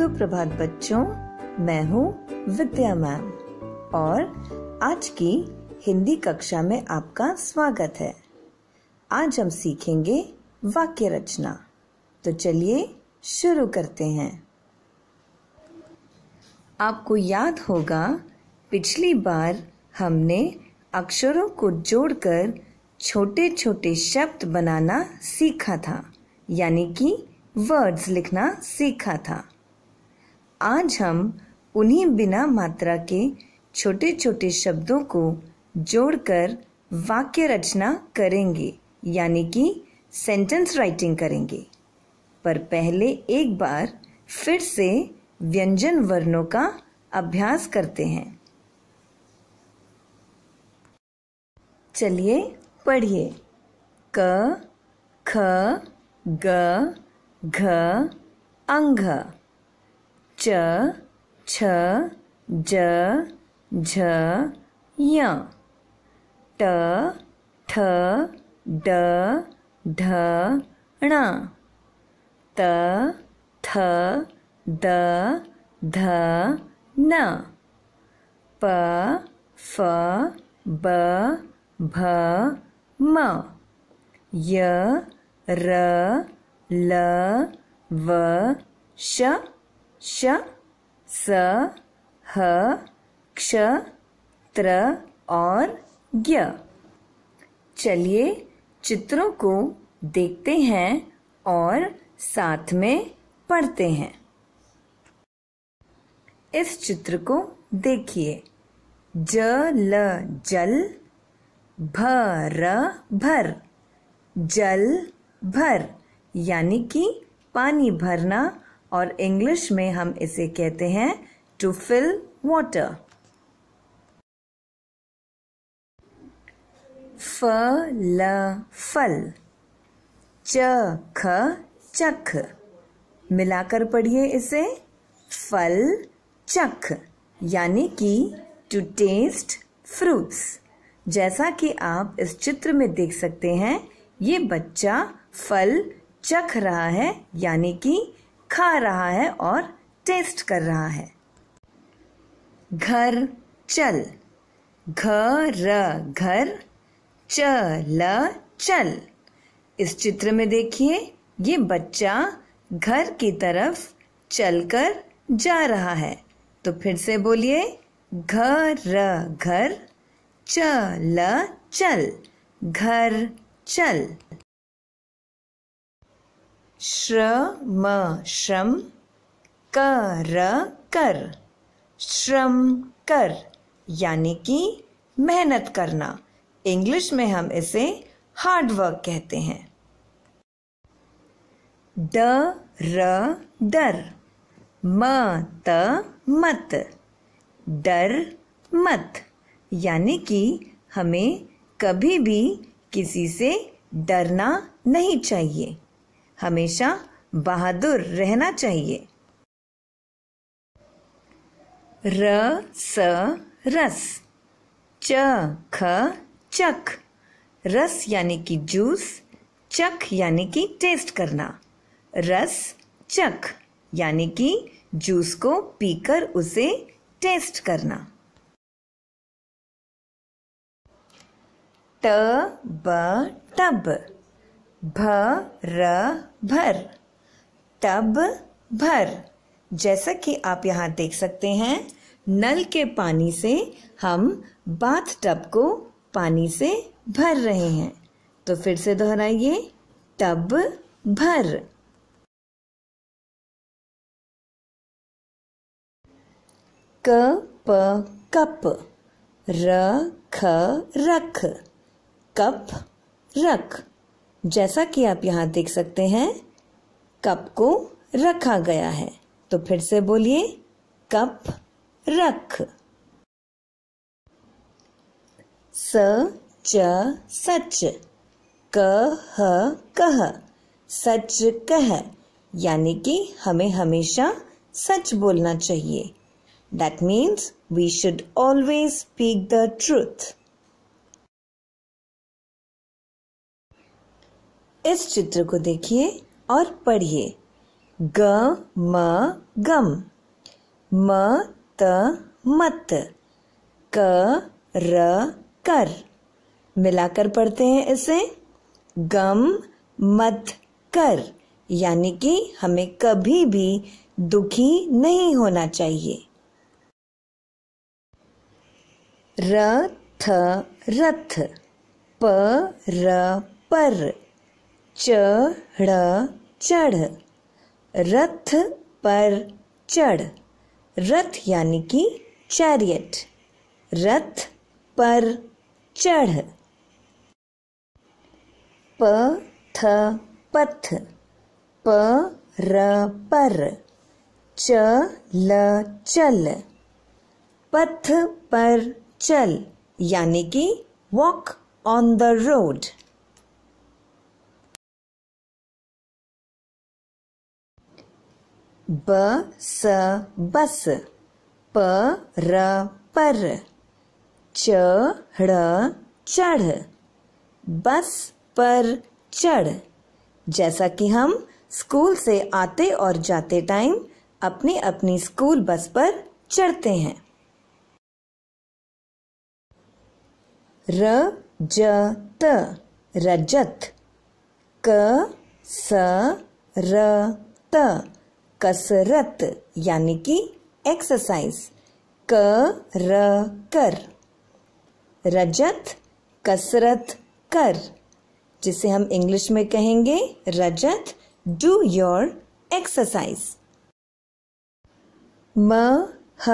सुप्रभात बच्चों, मैं हूँ विद्या मैम और आज की हिंदी कक्षा में आपका स्वागत है। आज हम सीखेंगे वाक्य रचना। तो चलिए शुरू करते हैं। आपको याद होगा, पिछली बार हमने अक्षरों को जोड़कर छोटे छोटे शब्द बनाना सीखा था, यानी कि वर्ड्स लिखना सीखा था। आज हम उन्हीं बिना मात्रा के छोटे छोटे शब्दों को जोड़कर वाक्य रचना करेंगे, यानी कि सेंटेंस राइटिंग करेंगे। पर पहले एक बार फिर से व्यंजन वर्णों का अभ्यास करते हैं। चलिए पढ़िए। क, ख, ग, घ, अंघ। च, छ, ज, झ, य। ट, ठ, ड ढ ण। त, थ, द, ध, न। प, फ, ब, भ, म। य, र, ल, व, श। श, स, ह, क्ष, त्र और ज्ञ चलिए चित्रों को देखते हैं और साथ में पढ़ते हैं। इस चित्र को देखिए। ज, ल, जल भर भर। जल, भर, यानी कि पानी भरना और इंग्लिश में हम इसे कहते हैं टू फिल वाटर फ ल फल च ख चख मिलाकर पढ़िए इसे. फल चख यानी कि टू टेस्ट फ्रूट्स जैसा कि आप इस चित्र में देख सकते हैं, ये बच्चा फल चख रहा है, यानी कि खा रहा है और टेस्ट कर रहा है। घर चल। घर घर चल चल। इस चित्र में देखिए, ये बच्चा घर की तरफ़ चलकर जा रहा है। तो फिर से बोलिए, घर घर चल चल। घर, चल। श्रम श्रम कर कर श्रम कर, यानी कि मेहनत करना। इंग्लिश में हम इसे हार्ड वर्क कहते हैं। ड र डर म त मत डर मत यानी कि हमें कभी भी किसी से डरना नहीं चाहिए। हमेशा बहादुर रहना चाहिए। र, स, रस। च, ख, चख। रस यानी कि जूस, चख यानी कि टेस्ट करना। रस, चख यानी कि जूस को पीकर उसे टेस्ट करना। ट ब, टब। भर भर टब भर जैसा कि आप यहाँ देख सकते हैं, नल के पानी से हम बाथ टब को पानी से भर रहे हैं। तो फिर से दोहराइए तब भर क प कप र ख रख कप रख जैसा कि आप यहाँ देख सकते हैं, कप को रखा गया है। तो फिर से बोलिए, कप रख। स, च, सच। क, ह, कह। सच, कह। यानी कि हमें हमेशा सच बोलना चाहिए। That means we should always speak the truth इस चित्र को देखिए और पढ़िए। ग, म, गम। म, त, मत। क, र, कर। मिलाकर पढ़ते हैं इसे। गम, मत, कर। यानी कि हमें कभी भी दुखी नहीं होना चाहिए। रथ रथ। प, र, पर। चढ़ चढ़ रथ पर चढ़। रथ यानी कि चैरियट रथ पर चढ़। प, थ, पथ, प, र, पर, च, ल, चल। पथ पर चल यानी कि वॉक ऑन द रोड ब, स, बस, प, र, पर चढ़ चढ़, बस पर चढ़। जैसा कि हम स्कूल से आते और जाते टाइम अपनी अपनी स्कूल बस पर चढ़ते हैं। र, ज, त, रजत, क, स, र, त। कसरत, यानी कि एक्सरसाइज क र कर रजत, कसरत कर, जिसे हम इंग्लिश में कहेंगे रजत डू योर एक्सरसाइज म ह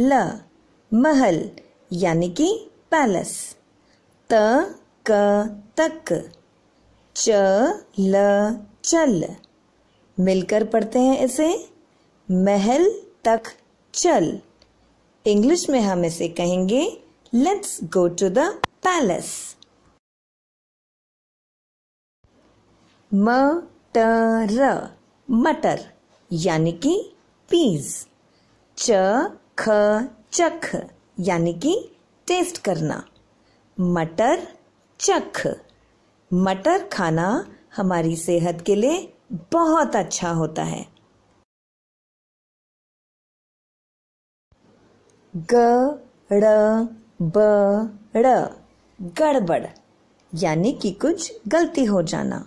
ल महल, यानी कि पैलेस। त, क, तक। च, ल, चल। मिलकर पढ़ते हैं इसे, महल तक चल। इंग्लिश में हम इसे कहेंगे let's go to the palace मटर मटर, यानी कि पीज च, ख, चख, यानी कि टेस्ट करना। मटर, चख। मटर खाना हमारी सेहत के लिए बहुत अच्छा होता है। ग ब गड़बड़, यानी कि कुछ गलती हो जाना।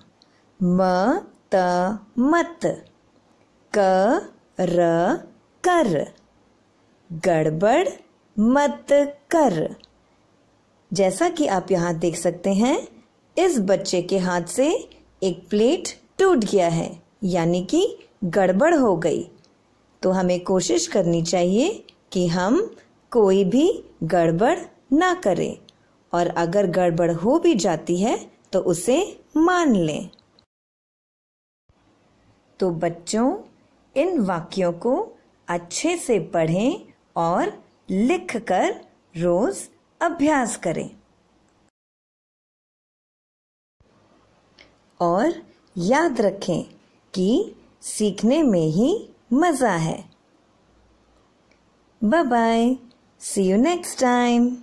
म, त, मत, क, र, कर, गड़बड़, मत, कर। जैसा कि आप यहाँ देख सकते हैं, इस बच्चे के हाथ से एक प्लेट टूट गया है, यानी कि गड़बड़ हो गई। तो हमें कोशिश करनी चाहिए कि हम कोई भी गड़बड़ ना करें, और अगर गड़बड़ हो भी जाती है तो उसे मान लें। तो बच्चों, इन वाक्यों को अच्छे से पढ़ें और लिखकर रोज अभ्यास करें। और याद रखें कि सीखने में ही मज़ा है। Bye bye see you next time